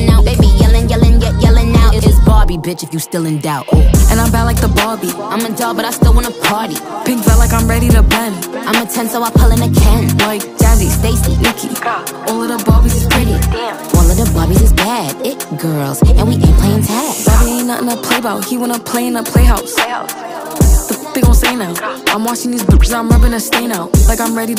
yelling out. Baby yelling, yelling, yet yelling out. It's Barbie, bitch, if you still in doubt. And I'm bad like the Barbie. I'm a doll, but I still wanna party. Pink felt like I'm ready to bend. I'm a 10, so I pull in a Ken. Like Jazzy, Stacy, Nikki. All of the Barbies is pretty. All of the Barbies is bad. It girls, and we ain't playing tag. Bobby ain't nothing to play about. He wanna play in a playhouse. The f they gon' say now? I'm watching these bitches, I'm rubbing a stain out. Like I'm ready to.